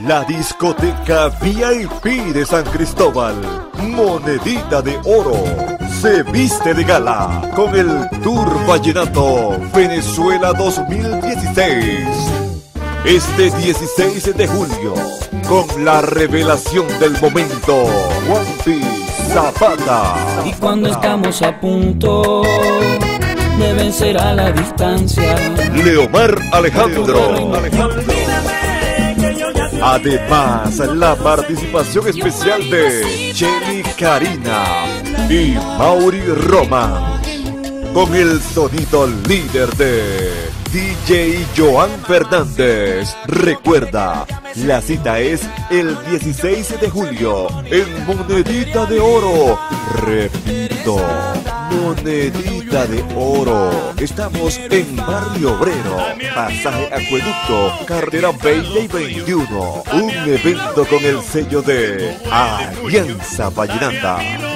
La discoteca VIP de San Cristóbal, Monedita de Oro, se viste de gala con el Tour Vallenato Venezuela 2016. Este 16 de julio, con la revelación del momento, Juanpi Zapata. Y cuando estamos a punto de vencer a la distancia, Leomar Alejandro. Además, la participación especial de Jenny Karina y Mauri Roma. Con el sonido líder de DJ Joan Fernández. Recuerda, la cita es el 16 de julio en Monedita de Oro. Repito, Monedita de Oro. Estamos en Barrio Obrero, Pasaje Acueducto, Cartera 20 y 21. Un evento con el sello de Alianza Vallenata.